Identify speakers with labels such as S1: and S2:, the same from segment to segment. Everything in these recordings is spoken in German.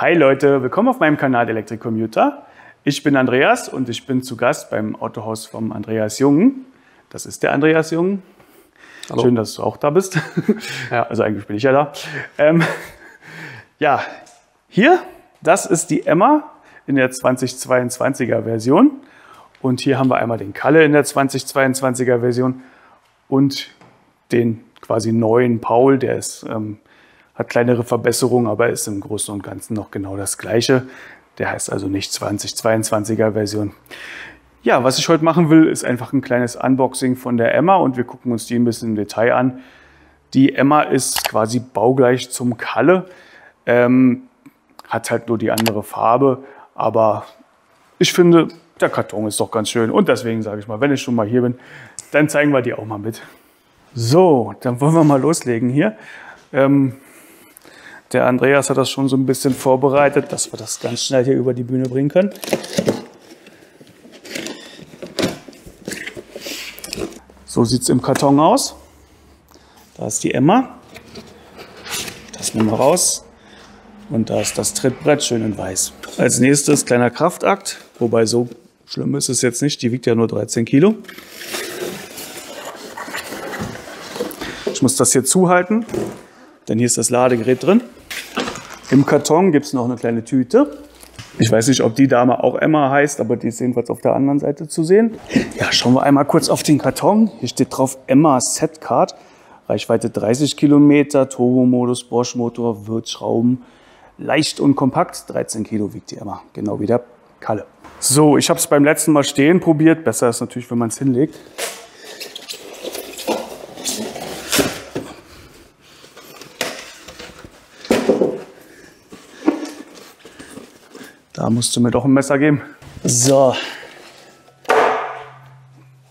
S1: Hi Leute, willkommen auf meinem Kanal Electric Commuter. Ich bin Andreas und ich bin zu Gast beim Autohaus vom Andreas Jungen. Das ist der Andreas Jungen.
S2: Hallo.
S1: Schön, dass du auch da bist.
S2: Ja.
S1: Also eigentlich bin ich ja da. Ähm, ja, hier, das ist die Emma in der 2022er Version. Und hier haben wir einmal den Kalle in der 2022er Version und den quasi neuen Paul, der ist, ähm, hat kleinere Verbesserungen, aber ist im Großen und Ganzen noch genau das gleiche. Der heißt also nicht 2022er Version. Ja, was ich heute machen will, ist einfach ein kleines Unboxing von der Emma und wir gucken uns die ein bisschen im Detail an. Die Emma ist quasi baugleich zum Kalle, ähm, hat halt nur die andere Farbe, aber ich finde, der Karton ist doch ganz schön und deswegen sage ich mal, wenn ich schon mal hier bin, dann zeigen wir die auch mal mit. So, dann wollen wir mal loslegen hier. Ähm, der Andreas hat das schon so ein bisschen vorbereitet, dass wir das ganz schnell hier über die Bühne bringen können. So sieht es im Karton aus. Da ist die Emma. Das nehmen wir raus. Und da ist das Trittbrett schön in weiß. Als nächstes kleiner Kraftakt. Wobei so schlimm ist es jetzt nicht. Die wiegt ja nur 13 Kilo. Ich muss das hier zuhalten, denn hier ist das Ladegerät drin. Im Karton gibt es noch eine kleine Tüte. Ich weiß nicht, ob die Dame auch Emma heißt, aber die ist jedenfalls auf der anderen Seite zu sehen. Ja, schauen wir einmal kurz auf den Karton. Hier steht drauf Emma Setcard. Reichweite 30 Kilometer, Turbomodus, Bosch-Motor, Wirtschrauben. Leicht und kompakt, 13 Kilo wiegt die Emma, genau wie der Kalle. So, ich habe es beim letzten Mal stehen probiert. Besser ist natürlich, wenn man es hinlegt. Da musst du mir doch ein Messer geben. So.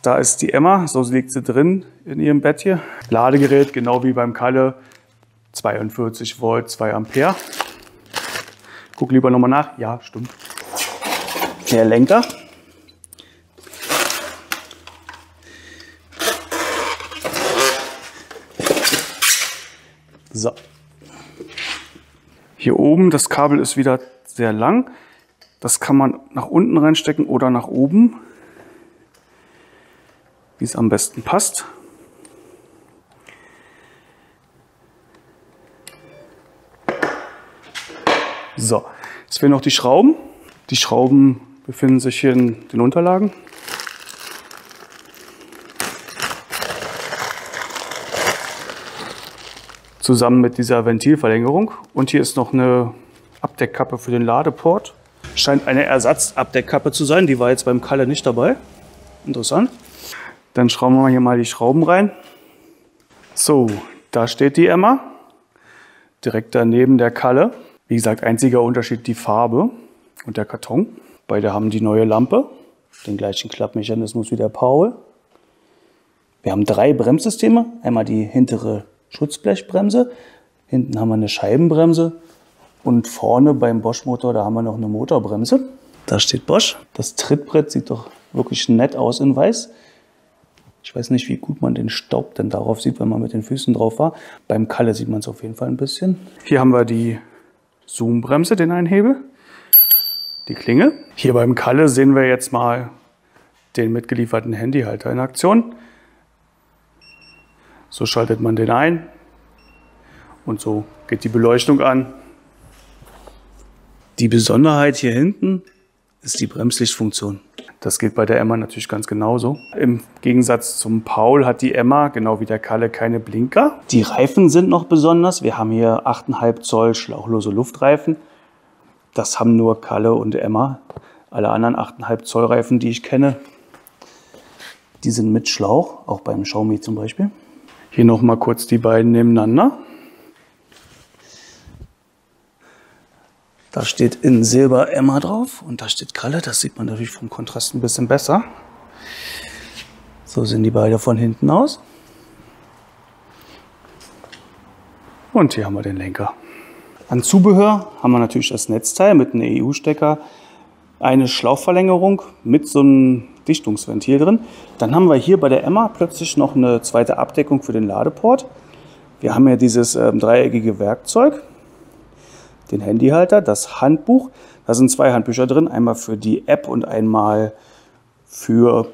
S1: Da ist die Emma, so liegt sie drin in ihrem Bett hier. Ladegerät, genau wie beim Kalle, 42 Volt, 2 Ampere. Guck lieber nochmal nach. Ja, stimmt. Der Lenker. So. Hier oben, das Kabel ist wieder sehr lang. Das kann man nach unten reinstecken oder nach oben, wie es am besten passt. So, jetzt fehlen noch die Schrauben. Die Schrauben befinden sich hier in den Unterlagen. Zusammen mit dieser Ventilverlängerung. Und hier ist noch eine Abdeckkappe für den Ladeport. Scheint eine Ersatzabdeckkappe zu sein. Die war jetzt beim Kalle nicht dabei. Interessant. Dann schrauben wir hier mal die Schrauben rein. So, da steht die Emma. Direkt daneben der Kalle. Wie gesagt, einziger Unterschied die Farbe und der Karton. Beide haben die neue Lampe, den gleichen Klappmechanismus wie der Paul. Wir haben drei Bremssysteme. Einmal die hintere Schutzblechbremse. Hinten haben wir eine Scheibenbremse. Und vorne beim Bosch-Motor, da haben wir noch eine Motorbremse. Da steht Bosch. Das Trittbrett sieht doch wirklich nett aus in weiß. Ich weiß nicht, wie gut man den Staub denn darauf sieht, wenn man mit den Füßen drauf war. Beim Kalle sieht man es auf jeden Fall ein bisschen. Hier haben wir die Zoom-Bremse, den Einhebel, die Klinge. Hier beim Kalle sehen wir jetzt mal den mitgelieferten Handyhalter in Aktion. So schaltet man den ein und so geht die Beleuchtung an. Die Besonderheit hier hinten ist die Bremslichtfunktion. Das geht bei der Emma natürlich ganz genauso. Im Gegensatz zum Paul hat die Emma, genau wie der Kalle, keine Blinker. Die Reifen sind noch besonders. Wir haben hier 8,5 Zoll schlauchlose Luftreifen. Das haben nur Kalle und Emma. Alle anderen 8,5 Zoll Reifen, die ich kenne, die sind mit Schlauch, auch beim Xiaomi zum Beispiel. Hier noch mal kurz die beiden nebeneinander. Da steht in Silber Emma drauf und da steht Kalle. Das sieht man natürlich vom Kontrast ein bisschen besser. So sehen die beide von hinten aus. Und hier haben wir den Lenker. An Zubehör haben wir natürlich das Netzteil mit einem EU-Stecker, eine Schlauchverlängerung mit so einem Dichtungsventil drin. Dann haben wir hier bei der Emma plötzlich noch eine zweite Abdeckung für den Ladeport. Wir haben ja dieses ähm, dreieckige Werkzeug. Den Handyhalter, das Handbuch. Da sind zwei Handbücher drin, einmal für die App und einmal für,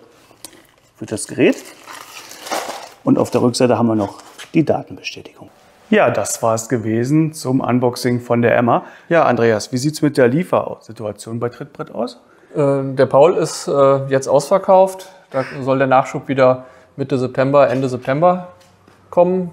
S1: für das Gerät. Und auf der Rückseite haben wir noch die Datenbestätigung. Ja, das war es gewesen zum Unboxing von der Emma. Ja, Andreas, wie sieht es mit der Liefersituation bei Trittbrett aus?
S2: Äh, der Paul ist äh, jetzt ausverkauft. Da soll der Nachschub wieder Mitte September, Ende September kommen.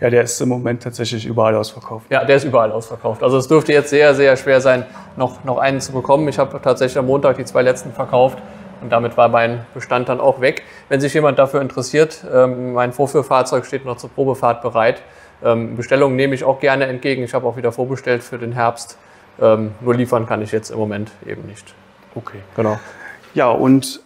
S1: Ja, der ist im Moment tatsächlich überall ausverkauft.
S2: Ja, der ist überall ausverkauft. Also es dürfte jetzt sehr, sehr schwer sein, noch, noch einen zu bekommen. Ich habe tatsächlich am Montag die zwei letzten verkauft und damit war mein Bestand dann auch weg. Wenn sich jemand dafür interessiert, ähm, mein Vorführfahrzeug steht noch zur Probefahrt bereit. Ähm, Bestellungen nehme ich auch gerne entgegen. Ich habe auch wieder vorbestellt für den Herbst. Ähm, nur liefern kann ich jetzt im Moment eben nicht.
S1: Okay. Genau. Ja, und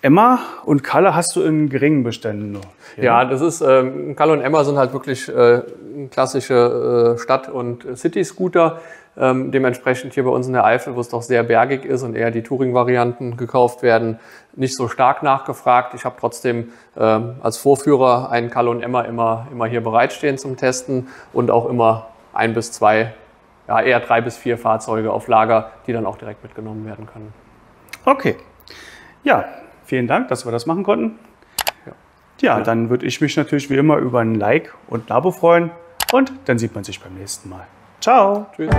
S1: Emma und Kalle hast du in geringen Beständen nur.
S2: Ja, das ist, ähm, Kalle und Emma sind halt wirklich äh, klassische äh, Stadt- und City-Scooter. Ähm, dementsprechend hier bei uns in der Eifel, wo es doch sehr bergig ist und eher die Touring-Varianten gekauft werden, nicht so stark nachgefragt. Ich habe trotzdem ähm, als Vorführer einen Kalle und Emma immer, immer hier bereitstehen zum Testen und auch immer ein bis zwei, ja eher drei bis vier Fahrzeuge auf Lager, die dann auch direkt mitgenommen werden können.
S1: Okay. Ja, vielen Dank, dass wir das machen konnten. Ja, ja dann würde ich mich natürlich wie immer über ein Like und ein Abo freuen und dann sieht man sich beim nächsten Mal. Ciao. Tschüss.